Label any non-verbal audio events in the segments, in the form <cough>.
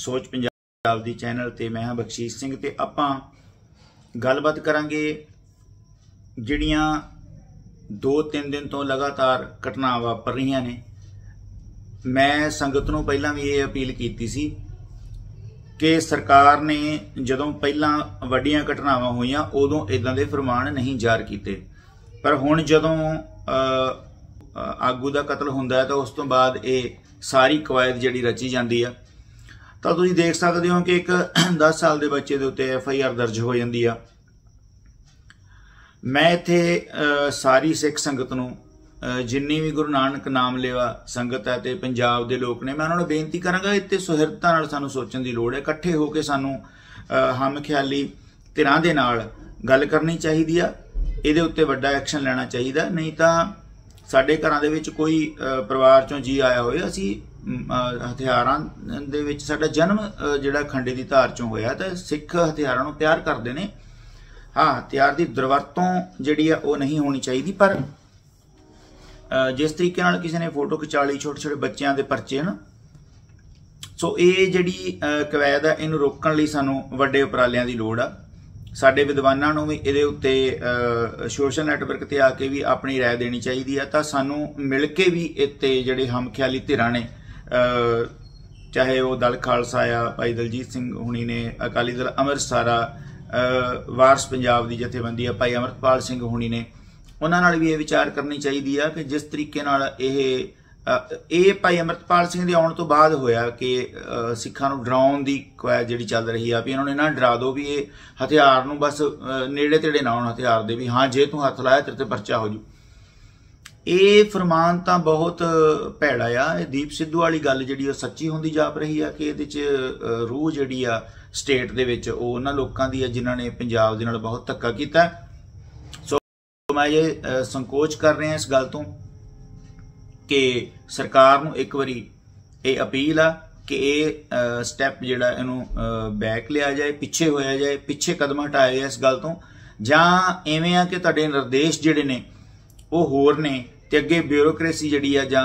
ਸੋਚ ਪੰਜਾਬ ਦੀ ਚੈਨਲ ਤੇ ਮੈਂ ਹਾਂ ਬਖਸ਼ੀਸ਼ ਸਿੰਘ ਤੇ ਆਪਾਂ ਗੱਲਬਾਤ ਕਰਾਂਗੇ ਜਿਹੜੀਆਂ 2-3 ਦਿਨ ਤੋਂ ਲਗਾਤਾਰ ਘਟਨਾਵਾਂ ਵਾਪਰ ਰਹੀਆਂ ਨੇ। ਮੈਂ ਸੰਗਤ ਨੂੰ ਪਹਿਲਾਂ ਵੀ ਇਹ ਅਪੀਲ ਕੀਤੀ ਸੀ ਕਿ ਸਰਕਾਰ ਨੇ ਜਦੋਂ ਪਹਿਲਾਂ ਵੱਡੀਆਂ ਘਟਨਾਵਾਂ ਹੋਈਆਂ, ਉਦੋਂ ਇਦਾਂ ਦੇ ਫਰਮਾਨ ਨਹੀਂ ਜਾਰੀ ਕੀਤੇ। ਪਰ ਹੁਣ ਜਦੋਂ ਆਗੂ ਦਾ ਕਤਲ ਹੁੰਦਾ ਹੈ, ਤਾਂ ਉਸ ਤੋਂ ਬਾਅਦ ਇਹ ਸਾਰੀ ਕਵਾਇਦ ਜਿਹੜੀ ਰਚੀ ਜਾਂਦੀ ਆ ਤਾਂ ਤੁਸੀਂ ਦੇਖ ਸਕਦੇ ਹੋ ਕਿ ਇੱਕ <clears throat> 10 ਸਾਲ ਦੇ ਬੱਚੇ ਦੇ ਉੱਤੇ ਐਫ ਆਈ ਆਰ ਦਰਜ ਹੋ ਜਾਂਦੀ ਆ। ਮੈਂ ਇੱਥੇ ਸਾਰੀ ਸਿੱਖ ਸੰਗਤ ਨੂੰ ਜਿੰਨੀ ਵੀ ਗੁਰੂ ਨਾਨਕ ਨਾਮ ਲੇਵਾ ਸੰਗਤ ਹੈ ਤੇ ਪੰਜਾਬ ਦੇ ਲੋਕ ਨੇ, ਮੈਂ ਉਹਨਾਂ ਨੂੰ ਬੇਨਤੀ ਕਰਾਂਗਾ ਇੱਥੇ ਸੁਹਿਰਦਤਾ ਨਾਲ ਸਾਨੂੰ ਸੋਚਣ ਦੀ ਲੋੜ ਹੈ। ਇਕੱਠੇ ਹੋ ਕੇ ਸਾਨੂੰ ਹਮ ਖਿਆਲੀ ਧਿਰਾਂ ਦੇ ਨਾਲ ਗੱਲ ਕਰਨੀ ਚਾਹੀਦੀ ਆ। ਇਹਦੇ ਉੱਤੇ ਵੱਡਾ ਐਕਸ਼ਨ ਲੈਣਾ ਚਾਹੀਦਾ। ਨਹੀਂ ਤਾਂ ਸਾਡੇ ਘਰਾਂ ਦੇ ਵਿੱਚ ਕੋਈ ਪਰਿਵਾਰ ਚੋਂ ਜੀ ਆਇਆ ਹੋਵੇ, ਅਸੀਂ ਹਥਿਆਰਾਂ ਦੇ ਵਿੱਚ ਸਾਡਾ ਜਨਮ ਅ, ਜਿਹੜਾ ਖੰਡੇ ਦੀ ਧਾਰ ਚੋਂ ਹੋਇਆ ਤਾਂ ਸਿੱਖ ਹਥਿਆਰਾਂ ਨੂੰ ਪਿਆਰ ਕਰਦੇ ਨੇ ਹਾਂ ਹਥਿਆਰ ਦੀ ਦੁਰਵਰਤੋਂ ਜਿਹੜੀ ਆ ਉਹ ਨਹੀਂ ਹੋਣੀ ਚਾਹੀਦੀ ਪਰ ਅ, ਜਿਸ ਤਰੀਕੇ ਨਾਲ ਕਿਸੇ ਨੇ ਫੋਟੋ ਖਿਚਾ ਲਈ ਛੋਟੇ ਛੋਟੇ ਬੱਚਿਆਂ ਦੇ ਪਰਚੇ ਹਨ ਸੋ ਇਹ ਜਿਹੜੀ ਅ, ਕਵੈਦ ਆ ਇਹਨੂੰ ਰੋਕਣ ਲਈ ਸਾਨੂੰ ਵੱਡੇ ਉਪਰਾਲਿਆਂ ਦੀ ਲੋੜ ਆ ਸਾਡੇ ਵਿਦਵਾਨਾਂ ਨੂੰ ਵੀ ਇਹਦੇ ਉੱਤੇ ਸੋਸ਼ਲ ਨੈਟਵਰਕ ਤੇ ਆ ਕੇ ਵੀ ਆਪਣੀ رائے ਦੇਣੀ ਚਾਹੀਦੀ ਆ ਤਾਂ ਸਾਨੂੰ ਮਿਲ ਕੇ ਵੀ ਇੱਥੇ ਜਿਹੜੇ ਹਮਖਿਆਲੀ ਧਿਰਾਂ ਨੇ ਅ, ਚਾਹੇ ਉਹ ਦਲ ਖਾਲਸਾ ਆ, ਭਾਈ ਦਲਜੀਤ ਸਿੰਘ ਹੁਣੀ ਨੇ, ਅਕਾਲੀ ਦਲ ਅੰਮ੍ਰਿਤਸਰ ਆ ਵਾਰਸ ਪੰਜਾਬ ਦੀ ਜਥੇਬੰਦੀ ਆ, ਭਾਈ ਅਮਰਤਪਾਲ ਸਿੰਘ ਹੁਣੀ ਨੇ। ਉਹਨਾਂ ਨਾਲ ਵੀ ਇਹ ਵਿਚਾਰ ਕਰਨੀ ਚਾਹੀਦੀ ਆ ਕਿ ਜਿਸ ਤਰੀਕੇ ਨਾਲ ਇਹ ਇਹ ਭਾਈ ਅਮਰਤਪਾਲ ਸਿੰਘ ਦੇ ਆਉਣ ਤੋਂ ਬਾਅਦ ਹੋਇਆ ਕਿ ਸਿੱਖਾਂ ਨੂੰ ਡਰਾਉਣ ਦੀ ਕਵਾਇਦ ਜਿਹੜੀ ਚੱਲ ਰਹੀ ਆ ਵੀ ਇਹਨਾਂ ਨੂੰ ਇਹਨਾਂ ਡਰਾ ਦਿਓ ਵੀ ਇਹ ਹਥਿਆਰ ਨੂੰ ਬਸ ਨੇੜੇ ਤੇੜੇ ਨਾ ਆਉਣ ਹਥਿਆਰ ਦੇ ਵੀ, ਹਾਂ ਜੇ ਤੂੰ ਹੱਥ ਲਾਇਆ ਤੇਰੇ ਤੇ ਪਰਚਾ ਹੋ ਜੂ। ਇਹ ਫਰਮਾਨ ਤਾਂ ਬਹੁਤ ਭੈੜਾ ਆ। ਇਹ ਦੀਪ ਸਿੱਧੂ ਵਾਲੀ ਗੱਲ ਜਿਹੜੀ ਉਹ ਸੱਚੀ ਹੁੰਦੀ ਜਾਪ ਰਹੀ ਆ ਕਿ ਇਹਦੇ ਚ ਰੂਹ ਜਿਹੜੀ ਆ ਸਟੇਟ ਦੇ ਵਿੱਚ, ਉਹ ਉਹਨਾਂ ਲੋਕਾਂ ਦੀ ਆ ਜਿਨ੍ਹਾਂ ਨੇ ਪੰਜਾਬ ਦੇ ਨਾਲ ਬਹੁਤ ਧੱਕਾ ਕੀਤਾ। ਸੋ ਮੈਂ ਇਹ ਸੰਕੋਚ ਕਰ ਰਿਹਾ ਇਸ ਗੱਲ ਤੋਂ ਕਿ ਸਰਕਾਰ ਨੂੰ ਇੱਕ ਵਾਰੀ ਇਹ ਅਪੀਲ ਆ ਕਿ ਇਹ ਸਟੈਪ ਜਿਹੜਾ ਇਹਨੂੰ ਬੈਕ ਲਿਆ ਜਾਏ, ਪਿੱਛੇ ਹੋਇਆ ਜਾਏ, ਪਿੱਛੇ ਕਦਮ ਹਟਾਇਆ ਜਾਏ ਇਸ ਗੱਲ ਤੋਂ। ਜਾਂ ਐਵੇਂ ਆ ਕਿ ਤੁਹਾਡੇ ਨਿਰਦੇਸ਼ ਜਿਹੜੇ ਨੇ ਉਹ ਹੋਰ ਨੇ ਤੇ ਅੱਗੇ ਬਿਊਰੋਕ੍ਰੇਸੀ ਜਿਹੜੀ ਆ ਜਾਂ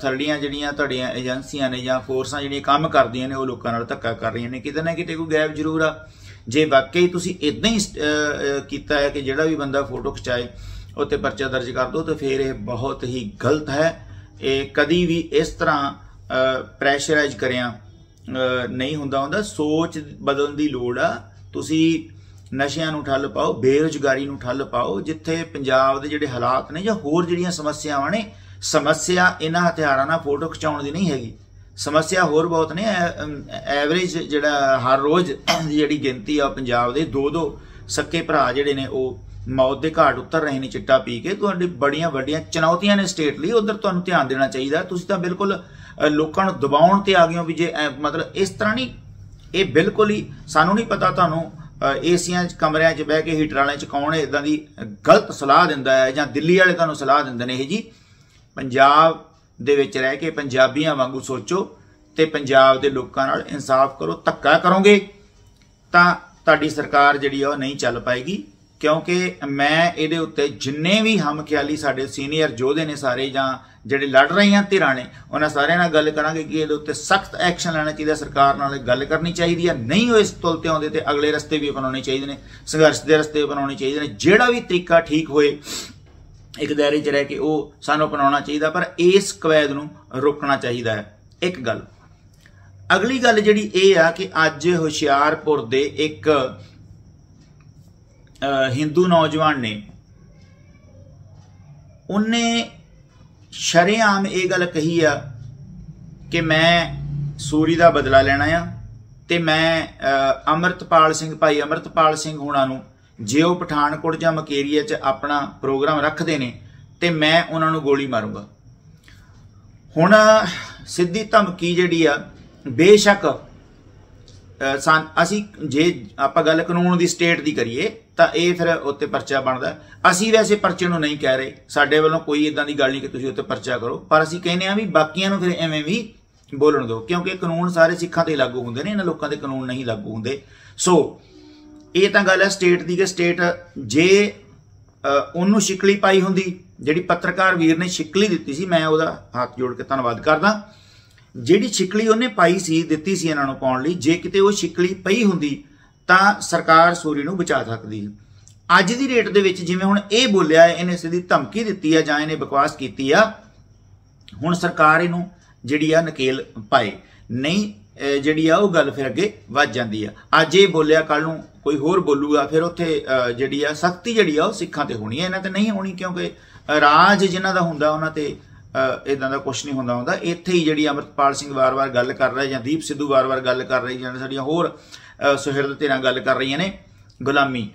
ਥਰੜੀਆਂ ਜਿਹੜੀਆਂ ਤੁਹਾਡੀਆਂ ਏਜੰਸੀਆਂ ਨੇ ਜਾਂ ਫੋਰਸਾਂ ਜਿਹੜੀਆਂ ਕੰਮ ਕਰਦੀਆਂ ਨੇ ਉਹ ਲੋਕਾਂ ਨਾਲ ਧੱਕਾ ਕਰ ਰਹੀਆਂ ਨੇ ਕਿਤੇ ਨਾ ਕਿਤੇ ਕੋਈ ਗੈਪ ਜ਼ਰੂਰ ਆ। ਜੇ ਵਾਕਈ ਤੁਸੀਂ ਇਦਾਂ ਹੀ ਅਹ, ਕੀਤਾ ਹੈ ਕਿ ਜਿਹੜਾ ਵੀ ਬੰਦਾ ਫੋਟੋ ਖਿਚਾਏ ਉੱਤੇ ਪਰਚਾ ਦਰਜ ਕਰ ਦੋ ਤਾਂ ਫਿਰ ਇਹ ਬਹੁਤ ਹੀ ਗਲਤ ਹੈ। ਇਹ ਕਦੀ ਵੀ ਇਸ ਤਰ੍ਹਾਂ ਪ੍ਰੈਸ਼ਰਾਈਜ਼ ਕਰਿਆ ਨਹੀਂ ਹੁੰਦਾ ਹੁੰਦਾ ਸੋਚ ਬਦਲਣ ਦੀ ਲੋੜ ਆ। ਤੁਸੀਂ ਨਸ਼ਿਆਂ ਨੂੰ ਠੱਲ ਪਾਓ, ਬੇਰੁਜ਼ਗਾਰੀ ਨੂੰ ਠੱਲ ਪਾਓ, ਜਿੱਥੇ ਪੰਜਾਬ ਦੇ ਜਿਹੜੇ ਹਾਲਾਤ ਨੇ ਜਾਂ ਹੋਰ ਜਿਹੜੀਆਂ ਸਮੱਸਿਆਵਾਂ ਨੇ, ਸਮੱਸਿਆ ਇਹਨਾਂ ਹਥਿਆਰਾਂ ਨਾਲ ਫੋਟੋ ਖਿਚਾਉਣ ਦੀ ਨਹੀਂ ਹੈਗੀ। ਸਮੱਸਿਆ ਹੋਰ ਬਹੁਤ ਨੇ ਐਵਰੇਜ ਜਿਹੜਾ ਹਰ ਰੋਜ਼ ਦੀ ਜਿਹੜੀ ਗਿਣਤੀ ਆ ਪੰਜਾਬ ਦੇ ਦੋ ਦੋ ਸੱਕੇ ਭਰਾ ਜਿਹੜੇ ਨੇ ਉਹ ਮੌਤ ਦੇ ਘਾਟ ਉਤਰ ਰਹੇ ਨੇ ਚਿੱਟਾ ਪੀ ਕੇ। ਤੁਹਾਡੀ ਬੜੀਆਂ ਵੱਡੀਆਂ ਚੁਣੌਤੀਆਂ ਨੇ ਸਟੇਟ ਲਈ, ਉਧਰ ਤੁਹਾਨੂੰ ਧਿਆਨ ਦੇਣਾ ਚਾਹੀਦਾ। ਤੁਸੀਂ ਤਾਂ ਬਿਲਕੁਲ ਲੋਕਾਂ ਨੂੰ ਦਬਾਉਣ ਤੇ ਆ ਗਏ ਹੋ ਵੀ ਜੇ ਮਤਲਬ ਇਸ ਤਰ੍ਹਾਂ ਨਹੀਂ, ਇਹ ਬਿਲਕੁਲ ਹੀ ਸਾਨੂੰ ਨਹੀਂ ਪਤਾ ਤੁਹਾਨੂੰ ਏਸੀਆਂ ਚ, ਕਮਰਿਆਂ 'ਚ ਬਹਿ ਕੇ, ਹੀਟਰਾਂ ਵਾਲਿਆਂ 'ਚ ਕੌਣ ਇਦਾਂ ਦੀ ਗਲਤ ਸਲਾਹ ਦਿੰਦਾ ਹੈ ਜਾਂ ਦਿੱਲੀ ਵਾਲੇ ਤੁਹਾਨੂੰ ਸਲਾਹ ਦਿੰਦੇ ਨੇ ਇਹ ਜੀ? ਪੰਜਾਬ ਦੇ ਵਿੱਚ ਰਹਿ ਕੇ ਪੰਜਾਬੀਆਂ ਵਾਂਗੂ ਸੋਚੋ ਤੇ ਪੰਜਾਬ ਦੇ ਲੋਕਾਂ ਨਾਲ ਇਨਸਾਫ ਕਰੋ, ਧੱਕਾ ਕਰੋਗੇ, ਤਾਂ ਤੁਹਾਡੀ ਸਰਕਾਰ ਜਿਹੜੀ ਆ ਉਹ ਨਹੀਂ ਚੱਲ ਪਾਏਗੀ। ਕਿਉਂਕਿ ਮੈਂ ਇਹਦੇ ਉੱਤੇ ਜਿੰਨੇ ਵੀ ਹਮਖਿਆਲੀ ਸਾਡੇ ਸੀਨੀਅਰ ਯੋਧੇ ਨੇ ਸਾਰੇ ਜਾਂ ਜਿਹੜੇ ਲੜ ਰਹੀਆਂ ਧਿਰਾਂ ਨੇ, ਉਹਨਾਂ ਸਾਰਿਆਂ ਨਾਲ ਗੱਲ ਕਰਾਂਗੇ ਕਿ ਇਹਦੇ ਉੱਤੇ ਸਖਤ ਐਕਸ਼ਨ ਲੈਣਾ ਚਾਹੀਦਾ, ਸਰਕਾਰ ਨਾਲ ਗੱਲ ਕਰਨੀ ਚਾਹੀਦੀ ਹੈ ਨਹੀਂ ਉਹ ਇਸ ਤੁਲ ਤੇ ਆਉਂਦੇ ਤੇ ਅਗਲੇ ਰਸਤੇ ਵੀ ਅਪਣਾਉਣੇ ਚਾਹੀਦੇ ਨੇ, ਸੰਘਰਸ਼ ਦੇ ਰਸਤੇ ਅਪਣਾਉਣੇ ਚਾਹੀਦੇ ਨੇ, ਜਿਹੜਾ ਵੀ ਤਰੀਕਾ ਠੀਕ ਹੋਏ, ਇੱਕ ਦਾਇਰੇ 'ਚ ਰਹਿ ਕੇ ਉਹ ਸਾਨੂੰ ਅਪਣਾਉਣਾ ਚਾਹੀਦਾ, ਪਰ ਇਸ ਕਵੈਦ ਨੂੰ ਰੋਕਣਾ ਚਾਹੀਦਾ ਹੈ। ਇੱਕ ਗੱਲ, ਅਗਲੀ ਗੱਲ ਜਿਹੜੀ ਇਹ ਆ ਕਿ ਅੱਜ ਹੁਸ਼ਿਆਰਪੁਰ ਦੇ ਇੱਕ ਹਿੰਦੂ ਨੌਜਵਾਨ ਨੇ, ਉਹਨੇ ਸ਼ਰੇਆਮ ਇਹ ਗੱਲ ਕਹੀ ਆ ਕਿ ਮੈਂ ਸੂਰੀ ਦਾ ਬਦਲਾ ਲੈਣਾ ਆ ਤੇ ਮੈਂ ਅ, ਅੰਮ੍ਰਿਤਪਾਲ ਸਿੰਘ ਭਾਈ ਅੰਮ੍ਰਿਤਪਾਲ ਸਿੰਘ ਹੋਣਾ ਨੂੰ ਜੇ ਉਹ ਪਠਾਨਕੋਟ ਜਾਂ ਮਕੇਰੀਆ 'ਚ ਆਪਣਾ ਪ੍ਰੋਗਰਾਮ ਰੱਖਦੇ ਨੇ ਤੇ ਮੈਂ ਉਹਨਾਂ ਨੂੰ ਗੋਲੀ ਮਾਰੂੰਗਾ। ਹੁਣ ਸਿੱਧੀ ਧਮਕੀ ਜਿਹੜੀ ਆ ਬੇਸ਼ੱਕ ਅਸੀਂ ਜੇ ਆਪਾਂ ਗੱਲ ਕਾਨੂੰਨ ਦੀ ਸਟੇਟ ਦੀ ਕਰੀਏ, ਤਾਂ ਇਹ ਫਿਰ ਉੱਤੇ ਪਰਚਾ ਬਣਦਾ। ਅਸੀਂ ਵੈਸੇ ਪਰਚੇ ਨੂੰ ਨਹੀਂ ਕਹਿ ਰਹੇ। ਸਾਡੇ ਵੱਲੋਂ ਕੋਈ ਇਦਾਂ ਦੀ ਗੱਲ ਨਹੀਂ ਕਿ ਤੁਸੀਂ ਉੱਤੇ ਪਰਚਾ ਕਰੋ। ਪਰ ਅਸੀਂ ਕਹਿੰਦੇ ਆ ਵੀ ਬਾਕੀਆਂ ਨੂੰ ਫਿਰ ਐਵੇਂ ਵੀ ਬੋਲਣ ਦਿਓ। ਕਿਉਂਕਿ ਕਾਨੂੰਨ ਸਾਰੇ ਸਿੱਖਾਂ ਤੇ ਲਾਗੂ ਹੁੰਦੇ ਨੇ। ਇਹਨਾਂ ਲੋਕਾਂ 'ਤੇ ਕਾਨੂੰਨ ਨਹੀਂ ਲਾਗੂ ਹੁੰਦੇ। ਸੋ ਇਹ ਤਾਂ ਗੱਲ ਹੈ ਸਟੇਟ ਦੀ ਕਿ ਸਟੇਟ ਜੇ ਉਹਨੂੰ ਸ਼ਿਕਲੀ ਪਾਈ ਹੁੰਦੀ, ਜਿਹੜੀ ਪੱਤਰਕਾਰ ਵੀਰ ਨੇ ਸ਼ਿਕਲੀ ਦਿੱਤੀ ਸੀ, ਮੈਂ ਉਹਦਾ ਹੱਥ ਜੋੜ ਕੇ ਧੰਨਵਾਦ ਕਰਦਾ। ਜਿਹੜੀ ਛਿਕਲੀ ਉਹਨੇ ਪਾਈ ਸੀ ਦਿੱਤੀ ਸੀ ਇਹਨਾਂ ਨੂੰ ਪਾਉਣ ਲਈ ਜੇ ਕਿਤੇ ਉਹ ਛਿਕਲੀ ਪਈ ਹੁੰਦੀ ਤਾਂ ਸਰਕਾਰ ਸੂਰੀ ਨੂੰ ਬਚਾ ਸਕਦੀ ਅੱਜ ਦੀ ਰੇਟ ਦੇ ਵਿੱਚ ਜਿਵੇਂ ਹੁਣ ਇਹ ਬੋਲਿਆ ਹੈ, ਇਹਨੇ ਸਿੱਧੀ ਧਮਕੀ ਦਿੱਤੀ ਆ ਜਾਂ ਇਹਨੇ ਬਕਵਾਸ ਕੀਤੀ ਆ ਹੁਣ ਸਰਕਾਰ ਇਹਨੂੰ ਜਿਹੜੀ ਆ ਨਕੇਲ ਪਾਏ। ਨਹੀਂ ਜਿਹੜੀ ਆ ਉਹ ਗੱਲ ਫਿਰ ਅੱਗੇ ਵੱਧ ਜਾਂਦੀ ਆ। ਅੱਜ ਇਹ ਬੋਲਿਆ ਕੱਲ ਨੂੰ ਕੋਈ ਹੋਰ ਬੋਲੂਗਾ ਫਿਰ ਉੱਥੇ ਜਿਹੜੀ ਆ ਸਖਤੀ ਜਿਹੜੀ ਆ ਉਹ ਸਿੱਖਾਂ ਤੇ ਹੋਣੀ ਹੈ ਇਹਨਾਂ ਤੇ ਨਹੀਂ ਹੋਣੀ ਕਿਉਂਕਿ ਰਾਜ ਜਿਨ੍ਹਾਂ ਦਾ ਹੁੰਦਾ ਉਹਨਾਂ ਤੇ ਇਦਾਂ ਦਾ ਕੁਝ ਨਹੀਂ ਹੁੰਦਾ ਹੁੰਦਾ। ਇੱਥੇ ਹੀ ਜਿਹੜੀ ਅਮਰਪਾਲ ਸਿੰਘ ਵਾਰ-ਵਾਰ ਗੱਲ ਕਰ ਰਿਹਾ ਜਾਂ ਦੀਪ ਸਿੱਧੂ ਵਾਰ-ਵਾਰ ਗੱਲ ਕਰ ਰਹੀ ਜਾਂ ਸਾਡੀਆਂ ਹੋਰ ਸੁਹਿਰਦ ਤੇ ਗੱਲ ਕਰ ਰਹੀਆਂ ਨੇ, ਗੁਲਾਮੀ।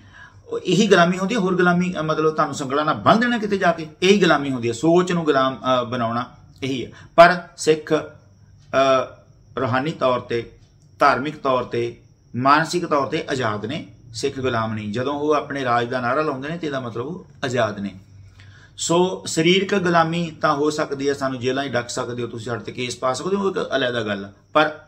ਇਹੀ ਗੁਲਾਮੀ ਹੁੰਦੀ ਹੈ, ਹੋਰ ਗੁਲਾਮੀ ਮਤਲਬ ਤੁਹਾਨੂੰ ਸੰਗਲਾਂ ਨਾਲ ਬੰਨ੍ਹ ਦੇਣਾ ਕਿਤੇ ਜਾ ਕੇ, ਇਹੀ ਗੁਲਾਮੀ ਹੁੰਦੀ ਹੈ, ਸੋਚ ਨੂੰ ਗੁਲਾਮ ਬਣਾਉਣਾ, ਇਹੀ ਹੈ। ਪਰ ਸਿੱਖ, ਅਹ ਰੂਹਾਨੀ ਤੌਰ ਤੇ, ਧਾਰਮਿਕ ਤੌਰ ਤੇ, ਮਾਨਸਿਕ ਤੌਰ ਤੇ ਆਜ਼ਾਦ ਨੇ, ਸਿੱਖ ਗੁਲਾਮ ਨਹੀਂ। ਜਦੋਂ ਉਹ ਆਪਣੇ ਰਾਜ ਦਾ ਨਾਰਾ ਲਾਉਂਦੇ ਨੇ ਤੇ ਇਹਦਾ ਮਤਲਬ ਉਹ ਆਜ਼ਾਦ ਨੇ। ਸੋ ਸਰੀਰਕ ਗੁਲਾਮੀ ਤਾਂ ਹੋ ਸਕਦੀ ਹੈ, ਸਾਨੂੰ ਜੇਲ੍ਹਾਂ 'ਚ ਡੱਕ ਸਕਦੇ ਹੋ ਤੁਸੀਂ ਸਾਡੇ ਤੇ ਕੇਸ ਪਾ ਸਕਦੇ ਹੋ, ਉਹ ਇੱਕ ਅਲੱਗਾ ਗੱਲ। ਆ। ਪਰ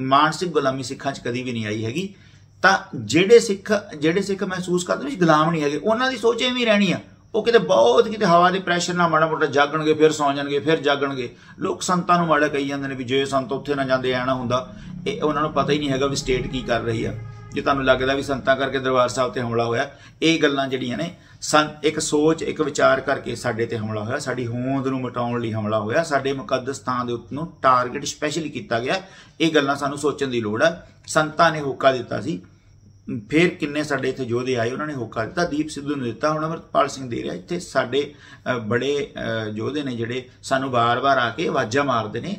ਮਾਨਸਿਕ ਗੁਲਾਮੀ ਸਿੱਖਾਂ 'ਚ ਕਦੀ ਵੀ ਨਹੀਂ ਆਈ ਹੈਗੀ। ਤਾਂ ਜਿਹੜੇ ਸਿੱਖ ਜਿਹੜੇ ਸਿੱਖ ਮਹਿਸੂਸ ਕਰਦੇ ਵੀ ਗੁਲਾਮ ਨਹੀਂ ਹੈਗੇ, ਉਹਨਾਂ ਦੀ ਸੋਚ ਐਵੇਂ ਰਹਿਣੀ ਆ। ਉਹ ਕਿਤੇ ਬਹੁਤ ਕਿਤੇ ਹਵਾ ਦੇ ਪ੍ਰੈਸ਼ਰ ਨਾਲ ਮਾੜਾ ਮੋਟਾ ਜਾਗਣਗੇ, ਫਿਰ ਸੌਂ ਜਾਣਗੇ, ਫਿਰ ਜਾਗਣਗੇ। ਲੋਕ ਸੰਤਾਂ ਨੂੰ ਮਾੜਾ ਕਹੀ ਜਾਂਦੇ ਨੇ ਵੀ ਜੇ ਸੰਤ ਉੱਥੇ ਨਾ ਜਾਂਦੇ, ਐ ਨਾ ਹੁੰਦਾ। ਇਹ ਉਹਨਾਂ ਨੂੰ ਪਤਾ ਹੀ ਨਹੀਂ ਹੈਗਾ ਵੀ ਸਟੇਟ ਕੀ ਕਰ ਰਹੀ ਆ। ਜੇ ਤੁਹਾਨੂੰ ਲੱਗਦਾ ਵੀ ਸੰਤਾਂ ਕਰਕੇ ਦਰਬਾਰ ਸਾਹਿਬ ਤੇ ਹਮਲਾ ਹੋਇਆ, ਇਹ ਗੱਲਾਂ ਜਿਹੜੀਆਂ ਨੇ, ਸੰ, ਇੱਕ ਸੋਚ, ਇੱਕ ਵਿਚਾਰ ਕਰਕੇ ਸਾਡੇ ਤੇ ਹਮਲਾ ਹੋਇਆ, ਸਾਡੀ ਹੋਂਦ ਨੂੰ ਮਿਟਾਉਣ ਲਈ ਹਮਲਾ ਹੋਇਆ, ਸਾਡੇ ਮੁਕੱਦਸ ਥਾਂ ਦੇ ਉੱਤੇ ਨੂੰ ਟਾਰਗੇਟ ਸਪੈਸ਼ਲੀ ਕੀਤਾ ਗਿਆ, ਇਹ ਗੱਲਾਂ ਸਾਨੂੰ ਸੋਚਣ ਦੀ ਲੋੜ ਹੈ ਸੰਤਾਂ ਨੇ ਹੋਕਾ ਦਿੱਤਾ ਸੀ। ਫਿਰ ਕਿੰਨੇ ਸਾਡੇ ਇੱਥੇ ਯੋਧੇ ਆਏ, ਉਹਨਾਂ ਨੇ ਹੋਕਾ ਦਿੱਤਾ, ਦੀਪ ਸਿੱਧੂ ਨੇ ਦਿੱਤਾ, ਹੁਣ ਅਮਰਪਾਲ ਸਿੰਘ ਦੇ ਰਿਹਾ, ਇੱਥੇ ਸਾਡੇ ਬੜੇ ਯੋਧੇ ਨੇ ਜਿਹੜੇ ਸਾਨੂੰ ਵਾਰ-ਵਾਰ ਆ ਕੇ ਆਵਾਜ਼ਾਂ ਮਾਰਦੇ ਨੇ,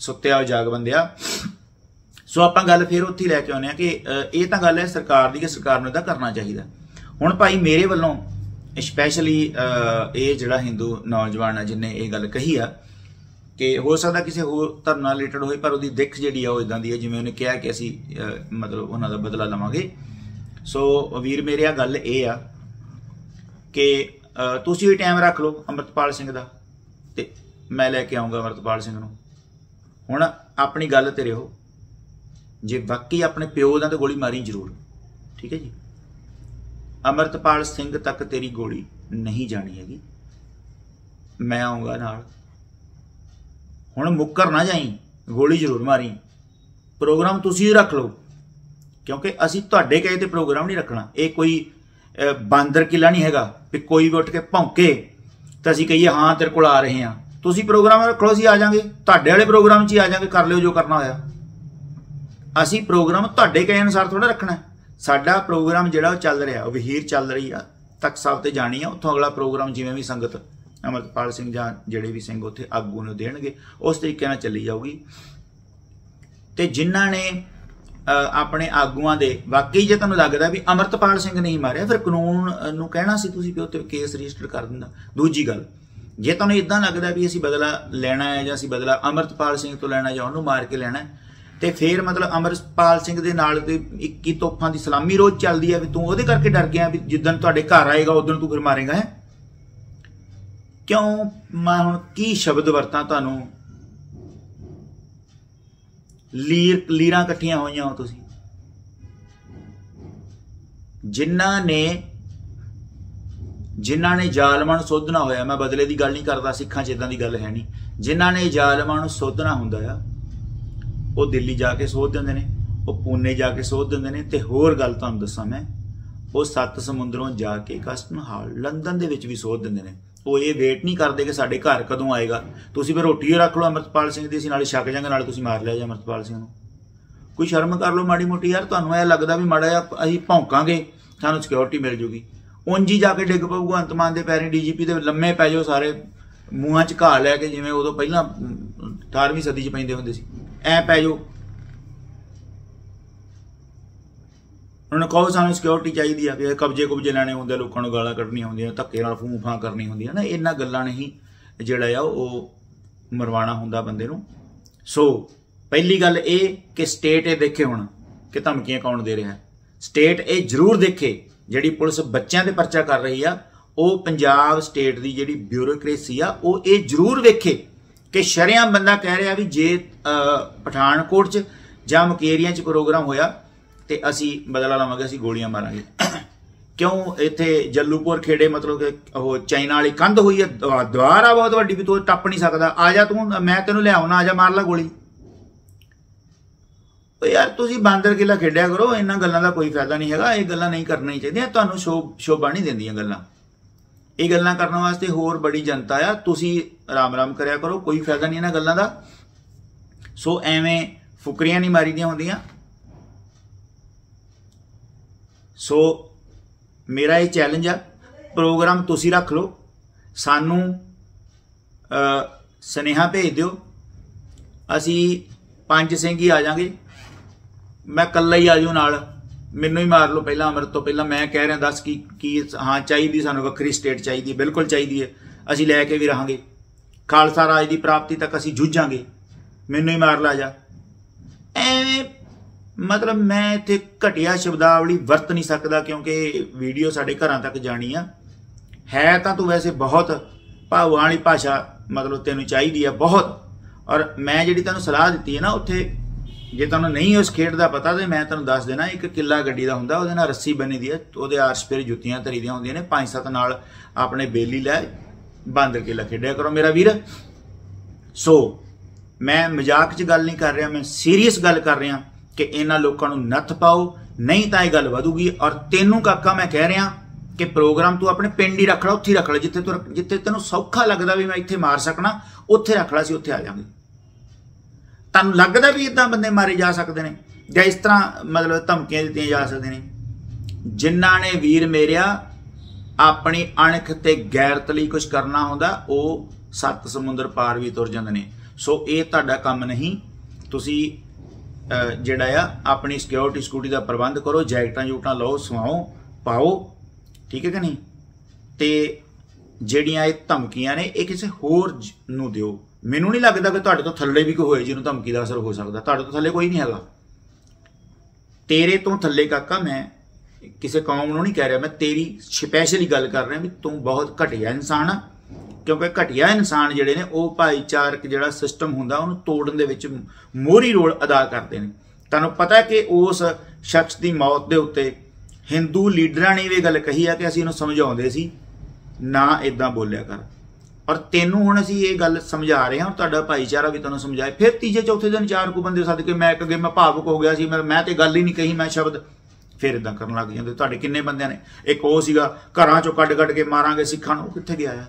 ਸੁੱਤਿਆ ਹੋ ਜਾਗ ਬੰਦਿਆ। ਸੋ ਆਪਾਂ ਗੱਲ ਫਿਰ ਉੱਥੇ ਲੈ ਕੇ ਆਉਂਦੇ ਆ ਕਿ ਇਹ ਤਾਂ ਗੱਲ ਹੈ ਸਰਕਾਰ ਦੀ ਕਿ ਸਰਕਾਰ ਨੂੰ ਇਹਦਾ ਕਰਨਾ ਚਾਹੀਦਾ। ਹੁਣ ਭਾਈ ਮੇਰੇ ਵੱਲੋਂ ਸਪੈਸ਼ਲੀ ਇਹ ਜਿਹੜਾ ਹਿੰਦੂ ਨੌਜਵਾਨ ਆ ਜਿਨੇ ਇਹ ਗੱਲ ਕਹੀ ਆ ਕਿ ਹੋ ਸਕਦਾ ਕਿਸੇ ਹੋਰ ਧਰਮ ਨਾਲ ਰਿਲੇਟਡ ਹੋਈ ਪਰ ਉਹਦੀ ਦਿੱਖ ਜਿਹੜੀ ਆ ਉਹ ਇਦਾਂ ਦੀ ਹੈ ਜਿਵੇਂ ਉਹਨੇ ਕਿਹਾ ਕਿ ਅਸੀਂ ਮਤਲਬ ਉਹਨਾਂ ਦਾ ਬਦਲਾ ਲਵਾਂਗੇ। ਸੋ ਵੀਰ ਮੇਰੇ ਆ ਗੱਲ ਇਹ ਆ ਕਿ ਤੁਸੀਂ ਵੀ ਟਾਈਮ ਰੱਖ ਲਓ ਅੰਮ੍ਰਿਤਪਾਲ ਸਿੰਘ ਦਾ ਤੇ ਮੈਂ ਲੈ ਕੇ ਆਉਂਗਾ ਅੰਮ੍ਰਿਤਪਾਲ ਸਿੰਘ ਨੂੰ। ਹੁਣ ਆਪਣੀ ਗੱਲ ਤੇ ਰਹੋ। ਜੇ ਵਾਕਈ ਆਪਣੇ ਪਿਓ ਦਾ ਤਾਂ ਗੋਲੀ ਮਾਰੀ ਜ਼ਰੂਰ। ਠੀਕ ਹੈ ਜੀ? ਅਮਰਤਪਾਲ ਸਿੰਘ ਤੱਕ ਤੇਰੀ ਗੋਲੀ ਨਹੀਂ ਜਾਣੀ ਹੈਗੀ। ਮੈਂ ਆਉਂਗਾ ਨਾਲ। ਹੁਣ ਮੁੱਕਰ ਨਾ ਜਾਈ, ਗੋਲੀ ਜ਼ਰੂਰ ਮਾਰੀ। ਪ੍ਰੋਗਰਾਮ ਤੁਸੀਂ ਰੱਖ ਲਓ। ਕਿਉਂਕਿ ਅਸੀਂ ਤੁਹਾਡੇ ਕਹੇ ਤੇ ਪ੍ਰੋਗਰਾਮ ਨਹੀਂ ਰੱਖਣਾ। ਇਹ ਕੋਈ ਬਾਂਦਰ ਕਿਲਾ ਨਹੀਂ ਹੈਗਾ। ਵੀ ਕੋਈ ਵੀ ਉੱਠ ਕੇ ਭੌਂਕੇ ਤਾਂ ਅਸੀਂ ਕਹੀਏ, ਹਾਂ, ਤੇਰੇ ਕੋਲ ਆ ਰਹੇ ਹਾਂ। ਤੁਸੀਂ ਪ੍ਰੋਗਰਾਮ ਰੱਖ ਲਓ, ਅਸੀਂ ਆ ਜਾਾਂਗੇ। ਤੁਹਾਡੇ ਵਾਲੇ ਪ੍ਰੋਗਰਾਮ 'ਚ ਹੀ ਆ ਜਾਾਂਗੇ। ਕਰ ਲਿਓ ਜੋ ਕਰਨਾ ਹੋਇਆ। ਅਸੀਂ ਪ੍ਰੋਗਰਾਮ ਤੁਹਾਡੇ ਕਹੇ ਅਨੁਸਾਰ ਥੋੜਾ ਰੱਖਣਾ। ਸਾਡਾ ਪ੍ਰੋਗਰਾਮ ਜਿਹੜਾ ਉਹ ਚੱਲ ਰਿਹਾ, ਉਹ ਵਹੀਰ ਚੱਲ ਰਹੀ ਆ ਤੱਕ ਸਾਹਿਬ ਤੇ ਜਾਣੀ ਆ, ਉੱਥੋਂ ਅਗਲਾ ਪ੍ਰੋਗਰਾਮ ਜਿਵੇਂ ਵੀ ਸੰਗਤ ਅਮਰਪਾਲ ਸਿੰਘ ਜਾਂ ਜਿਹੜੇ ਵੀ ਸਿੰਘ ਉੱਥੇ ਆਗੂ ਨੂੰ ਦੇਣਗੇ, ਉਸ ਤਰੀਕੇ ਨਾਲ ਚੱਲੀ ਜਾਊਗੀ। ਤੇ ਜਿਨ੍ਹਾਂ ਨੇ ਆਪਣੇ ਆਗੂਆਂ ਦੇ, ਵਾਕਈ ਜੇ ਤੁਹਾਨੂੰ ਲੱਗਦਾ ਵੀ ਅਮਰਤਪਾਲ ਸਿੰਘ ਨਹੀਂ ਮਾਰਿਆ, ਫਿਰ ਕਾਨੂੰਨ ਨੂੰ ਕਹਿਣਾ ਸੀ ਤੁਸੀਂ ਵੀ ਉੱਤੇ ਕੇਸ ਰਜਿਸਟਰ ਕਰ ਦਿੰਦਾ। ਦੂਜੀ ਗੱਲ, ਜੇ ਤੁਹਾਨੂੰ ਇਦਾਂ ਲੱਗਦਾ ਵੀ ਅਸੀਂ ਬਦਲਾ ਲੈਣਾ ਹੈ ਜਾਂ ਅਸੀਂ ਬਦਲਾ ਅਮਰਤਪਾਲ ਸਿੰਘ ਤੋਂ ਲੈਣਾ ਜਾਂ ਉਹਨੂੰ ਮਾਰ ਕੇ ਲੈਣਾ ਤੇ ਫਿਰ ਮਤਲਬ ਅਮਰਪਾਲ ਸਿੰਘ ਦੇ ਨਾਲ ਤੇ 21 ਤੋਪਾਂ ਦੀ ਸਲਾਮੀ ਰੋਜ਼ ਚੱਲਦੀ ਹੈ ਵੀ ਤੂੰ ਉਹਦੇ ਕਰਕੇ ਡਰ ਗਿਆ ਵੀ ਜਿੱਦਣ ਤੁਹਾਡੇ ਘਰ ਆਏਗਾ, ਉਦੋਂ ਤੂੰ ਫਿਰ ਮਾਰੇਗਾ, ਹੈ? ਕਿਉਂ? ਮੈਂ ਹੁਣ ਕੀ ਸ਼ਬਦ ਵਰਤਾਂ ਤੁਹਾਨੂੰ? ਲੀਰ, ਲੀਰਾਂ ਇਕੱਠੀਆਂ ਹੋਈਆਂ ਹੋ ਤੁਸੀਂ। ਜਿਨ੍ਹਾਂ ਨੇ ਜਿਨ੍ਹਾਂ ਨੇ ਜ਼ਾਲਮਾਂ ਨੂੰ ਸੋਧਣਾ ਹੋਇਆ, ਮੈਂ ਬਦਲੇ ਦੀ ਗੱਲ ਨਹੀਂ ਕਰਦਾ, ਸਿੱਖਾਂ 'ਚ ਇਦਾਂ ਦੀ ਗੱਲ ਹੈ ਨਹੀਂ। ਜਿਨ੍ਹਾਂ ਨੇ ਜ਼ਾਲਮਾਂ ਨੂੰ ਸੋਧਣਾ ਹੁੰਦਾ ਆ ਉਹ ਦਿੱਲੀ ਜਾ ਕੇ ਸੋਧ ਦਿੰਦੇ ਨੇ, ਉਹ ਪੂਨੇ ਜਾ ਕੇ ਸੋਧ ਦਿੰਦੇ ਨੇ ਤੇ ਹੋਰ ਗੱਲ ਤੁਹਾਨੂੰ ਦੱਸਾਂ ਮੈਂ, ਉਹ ਸੱਤ ਸਮੁੰਦਰੋਂ ਜਾ ਕੇ ਕਸਟਮ ਹਾਲ ਲੰਡਨ ਦੇ ਵਿੱਚ ਵੀ ਸੋਧ ਦਿੰਦੇ ਨੇ, ਉਹ ਇਹ ਵੇਟ ਨਹੀਂ ਕਰਦੇ ਕਿ ਸਾਡੇ ਘਰ ਕਦੋਂ ਆਏਗਾ, ਤੁਸੀਂ ਫਿਰ ਰੋਟੀ ਰੱਖ ਲਓ ਅਮਰਤਪਾਲ ਸਿੰਘ ਦੀ, ਅਸੀਂ ਨਾਲੇ ਛੱਕ ਜਾਂਗੇ ਨਾਲੇ ਤੁਸੀਂ ਮਾਰ ਲਿਆ ਜੀ ਅਮਰਤਪਾਲ ਸਿੰਘ ਨੂੰ। ਕੋਈ ਸ਼ਰਮ ਕਰ ਲਓ ਮਾੜੀ ਮੋਟੀ ਯਾਰ, ਤੁਹਾਨੂੰ ਇਹ ਲੱਗਦਾ ਵੀ ਮਾੜਾ ਜਿਹਾ ਅਸੀਂ ਭੌਂਕਾਂਗੇ, ਸਾਨੂੰ ਸਿਕਿਉਰਿਟੀ ਮਿਲ ਜੂਗੀ। ਉਂਝ ਜਾ ਕੇ ਡਿੱਗ ਪਊ ਭਗਵੰਤ ਮਾਨ ਦੇ ਪੈਰੀਂ ਡੀਜੀਪੀ ਦੇ ਲੰਮੇ ਪੈ ਜਾਓ ਸਾਰੇ, ਮੂੰਹਾਂ 'ਚ ਘਾਹ ਲੈ ਕੇ ਜਿਵੇਂ ਉਦੋਂ ਪਹਿਲਾਂ 18ਵੀਂ ਸਦੀ 'ਚ ਪੈਂਦੇ ਹੁੰਦੇ ਸੀ। ਐ ਪੈ ਜੋ ਉਹਨਾਂ ਕਹੋ ਸਾਨੂੰ ਸਿਕਿਉਰਿਟੀ ਚਾਹੀਦੀ ਆ ਵੀ ਕਬਜ਼ੇ ਕੁਬਜ਼ੇ ਲੈਣੇ ਹੁੰਦੇ ਆ, ਲੋਕਾਂ ਨੂੰ ਗਾਲਾਂ ਕੱਢਣੀਆਂ ਹੁੰਦੀਆਂ ਧੱਕੇ ਨਾਲ ਫੂੰ ਫਾਂ ਕਰਨੀ ਹੁੰਦੀ ਆ ਨਾ ਇਹਨਾਂ ਗੱਲਾਂ ਨਹੀਂ ਜਿਹੜਾ ਆ ਉਹ ਮਰਵਾਣਾ ਹੁੰਦਾ ਬੰਦੇ ਨੂੰ। ਸੋ ਪਹਿਲੀ ਗੱਲ ਇਹ ਕਿ ਸਟੇਟ ਇਹ ਦੇਖੇ ਹੁਣ ਕਿ ਧਮਕੀਆਂ ਕੌਣ ਦੇ ਰਿਹਾ। ਸਟੇਟ ਇਹ ਜ਼ਰੂਰ ਦੇਖੇ ਜਿਹੜੀ ਪੁਲਿਸ ਬੱਚਿਆਂ ਤੇ ਪਰਚਾ ਕਰ ਰਹੀ ਆ ਉਹ ਪੰਜਾਬ ਸਟੇਟ ਦੀ ਜਿਹੜੀ ਬਿਊਰੋਕ੍ਰੇਸੀ ਆ ਉਹ ਇਹ ਜ਼ਰੂਰ ਵੇਖੇ ਕਿ ਸ਼ਰਿਆਂ ਬੰਦਾ ਕਹਿ ਰਿਹਾ ਵੀ ਜੇ ਪਠਾਨਕੋਟ 'ਚ ਜਾਂ ਮੁਕੇਰੀਆਂ 'ਚ ਪ੍ਰੋਗਰਾਮ ਹੋਇਆ ਤੇ ਅਸੀਂ ਬਦਲਾ ਲਵਾਂਗੇ ਅਸੀਂ ਗੋਲੀਆਂ ਮਾਰਾਂਗੇ। ਕਿਉਂ ਇੱਥੇ ਜੱਲੂਪੁਰ ਖੇੜੇ ਮਤਲਬ ਕਿ ਉਹ ਚਾਈਨਾ ਵਾਲੀ ਕੰਧ ਹੋਈ ਹੈ ਦਵਾ- ਦੀਵਾਰ ਆ ਬਹੁਤ ਵੱਡੀ ਵੀ ਤੂੰ ਟੱਪ ਨਹੀਂ ਸਕਦਾ। ਆ ਜਾ ਤੂੰ, ਮੈਂ ਤੈਨੂੰ ਲਿਆਉਣਾ, ਆ ਜਾ ਮਾਰ ਲੈ ਗੋਲੀ। ਉਹ ਯਾਰ ਤੁਸੀਂ ਬਾਂਦਰ ਕਿਲਾ ਖੇਡਿਆ ਕਰੋ, ਇਹਨਾਂ ਗੱਲਾਂ ਦਾ ਕੋਈ ਫਾਇਦਾ ਨਹੀਂ ਹੈਗਾ, ਇਹ ਗੱਲਾਂ ਨਹੀਂ ਕਰਨੀਆਂ ਚਾਹੀਦੀਆਂ, ਤੁਹਾਨੂੰ ਸ਼ੋਭ ਸ਼ੋਭਾ ਨਹੀਂ ਦਿੰਦੀਆਂ ਗੱਲਾਂ। ਇਹ ਗੱਲਾਂ ਕਰਨ ਵਾਸਤੇ ਹੋਰ ਬੜੀ ਜਨਤਾ ਆ, ਤੁਸੀਂ ਆਰਾਮ ਆਰਾਮ ਕਰਿਆ ਕਰੋ, ਕੋਈ ਫਾਇਦਾ ਨਹੀਂ ਇਹਨਾਂ ਗੱਲਾਂ ਦਾ। ਸੋ ਐਵੇਂ ਫੁਕਰੀਆਂ ਨਹੀਂ ਮਾਰੀਦੀਆਂ ਹੁੰਦੀਆਂ। ਸੋ ਮੇਰਾ ਇਹ ਚੈਲੰਜ ਆ, ਪ੍ਰੋਗਰਾਮ ਤੁਸੀਂ ਰੱਖ ਲਓ, ਸਾਨੂੰ, ਅ, ਸਨੇਹਾ ਭੇਜ ਦਿਓ। ਅਸੀਂ ਪੰਜ ਸਿੰਘ ਹੀ ਆ ਜਾਾਂਗੇ। ਮੈਂ ਇਕੱਲਾ ਹੀ ਆ ਆਜੂ ਨਾਲ। ਮੈਨੂੰ ਹੀ ਮਾਰ ਲਓ ਪਹਿਲਾਂ ਅਮਰਤ ਤੋਂ ਪਹਿਲਾਂ। ਮੈਂ ਕਹਿ ਰਿਹਾ, ਦੱਸ ਕੀ ਕੀ ਹਾਂ, ਚਾਹੀਦੀ ਸਾਨੂੰ ਵੱਖਰੀ ਸਟੇਟ ਚਾਹੀਦੀ ਬਿਲਕੁਲ ਚਾਹੀਦੀ ਹੈ। ਅਸੀਂ ਲੈ ਕੇ ਵੀ ਰਹਾਂਗੇ। ਖਾਲਸਾ ਰਾਜ ਦੀ ਪ੍ਰਾਪਤੀ ਤੱਕ ਅਸੀਂ ਜੂਝਾਂਗੇ। ਮੈਨੂੰ ਹੀ ਮਾਰ ਲਾ ਜਾ। ਐਵੇਂ ਮਤਲਬ ਮੈਂ ਇੱਥੇ ਘਟਿਆ ਸ਼ਬਦਾਵਲੀ ਵਰਤ ਨਹੀਂ ਸਕਦਾ ਕਿਉਂਕਿ ਵੀਡੀਓ ਸਾਡੇ ਘਰਾਂ ਤੱਕ ਜਾਣੀ ਆ। ਹੈ ਤਾਂ ਤੂੰ ਵੈਸੇ ਬਹੁਤ ਭਾਵਾਂ ਵਾਲੀ ਭਾਸ਼ਾ ਮਤਲਬ ਤੈਨੂੰ ਚਾਹੀਦੀ ਆ ਬਹੁਤ। ਔਰ ਮੈਂ ਜਿਹੜੀ ਤੈਨੂੰ ਸਲਾਹ ਦਿੱਤੀ ਹੈ ਨਾ, ਉੱਥੇ ਜੇ ਤੁਹਾਨੂੰ ਨਹੀਂ ਉਸ ਖੇਡ ਦਾ ਪਤਾ, ਤੇ ਮੈਂ ਤੁਹਾਨੂੰ ਦੱਸ ਦੇਣਾ, ਇੱਕ ਕਿੱਲਾ ਗੱਡੀ ਦਾ ਹੁੰਦਾ, ਉਹਦੇ ਨਾਲ ਰੱਸੀ ਬੰਨੀ ਦੀ ਹੈ, ਉਹਦੇ ਆਰਸ ਪੇਰ ਜੁੱਤੀਆਂ ਧਰੀ ਦੀਆਂ ਹੁੰਦੀਆਂ ਨੇ, ਪੰਜ ਸੱਤ ਨਾਲ ਆਪਣੇ ਬੇਲੀ ਲੈ, ਬੰਦ ਕਿੱਲਾ ਖੇਡਿਆ ਕਰੋ ਮੇਰਾ ਵੀਰ। ਸੋ ਮੈਂ ਮਜ਼ਾਕ 'ਚ ਗੱਲ ਨਹੀਂ ਕਰ ਰਿਹਾ, ਮੈਂ ਸੀਰੀਅਸ ਗੱਲ ਕਰ ਰਿਹਾ ਕਿ ਇਹਨਾਂ ਲੋਕਾਂ ਨੂੰ ਨੱਥ ਪਾਓ, ਨਹੀਂ ਤਾਂ ਇਹ ਗੱਲ ਵਧੂਗੀ। ਔਰ ਤੈਨੂੰ ਕਾਕਾ, ਮੈਂ ਕਹਿ ਰਿਹਾ ਕਿ ਪ੍ਰੋਗਰਾਮ ਤੂੰ ਆਪਣੇ ਪਿੰਡ ਹੀ ਰੱਖ ਲੈ, ਉੱਥੇ ਹੀ ਰੱਖ ਲੈ, ਜਿੱਥੇ ਤੂੰ, ਜਿੱਥੇ ਤੈਨੂੰ ਸੌਖਾ ਲੱਗਦਾ ਵੀ ਮੈਂ ਇੱਥੇ ਮਾਰ ਸਕਣਾ, ਉੱਥੇ ਰੱਖ ਲੈ ਸੀ ਉੱਥੇ ਆ ਜਾਵਾਂਗੇ। ਤੁਹਾਨੂੰ ਲੱਗਦਾ ਵੀ ਇਦਾਂ ਬੰਦੇ ਮਾਰੇ ਜਾ ਸਕਦੇ ਨੇ, ਜਾਂ ਇਸ ਤਰ੍ਹਾਂ ਮਤਲਬ ਧਮਕੀਆਂ ਦਿੱਤੀਆਂ ਜਾ ਸਕਦੇ ਨੇ। ਜਿਨ੍ਹਾਂ ਨੇ ਵੀਰ ਮੇਰਿਆ, ਆਪਣੀ ਅਣਖ ਤੇ ਗੈਰਤ ਲਈ ਕੁਝ ਕਰਨਾ ਹੁੰਦਾ, ਉਹ ਸੱਤ ਸਮੁੰਦਰ ਪਾਰ ਵੀ ਤੁਰ ਜਾਂਦੇ ਨੇ। ਸੋ ਇਹ ਤੁਹਾਡਾ ਕੰਮ ਨਹੀਂ। ਤੁਸੀਂ ਜਿਹੜਾ ਆ, ਆਪਣੀ ਸਿਕਿਉਰਿਟੀ ਸਕੂਟੀ ਦਾ ਪ੍ਰਬੰਧ ਕਰੋ, ਜੈਕਟਾਂ ਜੂਟਾਂ ਲਓ, ਸਵਾਓ, ਪਾਓ, ਠੀਕ ਹੈ ਕਿ ਨਹੀਂ? ਤੇ ਜਿਹੜੀਆਂ ਇਹ ਧਮਕੀਆਂ ਨੇ, ਇਹ ਕਿਸੇ ਹੋਰ ਨੂੰ ਦਿਓ। ਮੈਨੂੰ ਨਹੀਂ ਲੱਗਦਾ ਕਿ ਤੁਹਾਡੇ ਤੋਂ ਥੱਲੇ ਵੀ ਕੋਈ ਹੋਏ ਜਿਹਨੂੰ ਧਮਕੀ ਦਾ ਅਸਰ ਹੋ ਸਕਦਾ। ਤੁਹਾਡੇ ਤੋਂ ਥੱਲੇ ਕੋਈ ਨਹੀਂ ਹੈਗਾ। ਤੇਰੇ ਤੋਂ ਥੱਲੇ ਕਾਕਾ ਮੈਂ ਕਿਸੇ ਕੌਮ ਨੂੰ ਨਹੀਂ ਕਹਿ ਰਿਹਾ। ਮੈਂ ਤੇਰੀ ਸਪੈਸ਼ਲੀ ਗੱਲ ਕਰ ਰਿਹਾ ਵੀ ਤੂੰ ਬਹੁਤ ਘਟੀਆ ਇਨਸਾਨ ਆ। ਕਿਉਂਕਿ ਘਟੀਆ ਇਨਸਾਨ ਜਿਹੜੇ ਨੇ, ਉਹ ਭਾਈਚਾਰਕ ਜਿਹੜਾ ਸਿਸਟਮ ਹੁੰਦਾ, ਉਹਨੂੰ ਤੋੜਨ ਦੇ ਵਿੱਚ ਮੋਹਰੀ ਰੋਲ ਅਦਾ ਕਰਦੇ ਨੇ। ਤੁਹਾਨੂੰ ਪਤਾ ਹੈ ਕਿ ਉਸ ਸ਼ਖਸ ਦੀ ਮੌਤ ਦੇ ਉੱਤੇ ਹਿੰਦੂ ਲੀਡਰਾਂ ਨੇ ਇਹ ਗੱਲ ਕਹੀ ਆ ਕਿ ਅਸੀਂ ਇਹਨੂੰ ਸਮਝਾਉਂਦੇ ਸੀ, ਨਾ ਇਦਾਂ ਬੋਲਿਆ ਕਰ। ਔਰ ਤੈਨੂੰ ਹੁਣ ਅਸੀਂ ਇਹ ਗੱਲ ਸਮਝਾ ਰਹੇ ਹਾਂ, ਤੁਹਾਡਾ ਭਾਈਚਾਰਾ ਵੀ ਤੁਹਾਨੂੰ ਸਮਝਾਏ। ਫਿਰ ਤੀਜੇ, ਚੌਥੇ ਦਿਨ ਚਾਰ ਕੋ ਬੰਦੇ ਸੱਦ ਕੇ ਮੈਂ ਅੱਗੇ ਮੈਂ ਭਾਵੁਕ ਹੋ ਗਿਆ ਸੀ, ਮੈਂ ਤੇ ਗੱਲ ਹੀ ਨਹੀਂ ਕਹੀ, ਮੈਂ ਸ਼ਬਦ। ਫਿਰ ਇਦਾਂ ਕਰਨ ਲੱਗ ਜਾਂਦੇ। ਤੁਹਾਡੇ ਕਿੰਨੇ ਬੰਦਿਆਂ ਨੇ? ਇੱਕ ਉਹ ਸੀਗਾ, ਘਰਾਂ ਚੋਂ ਕੱਢ ਕੱਢ ਕੇ ਮਾਰਾਂਗੇ ਸਿੱਖਾਂ ਨੂੰ। ਕਿੱਥੇ ਗਿਆ ਆ?